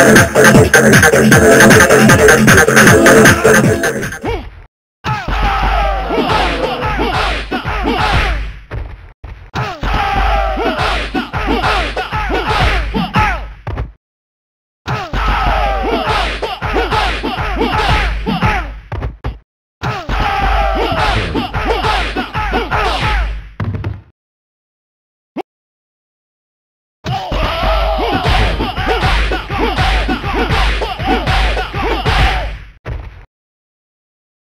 What is?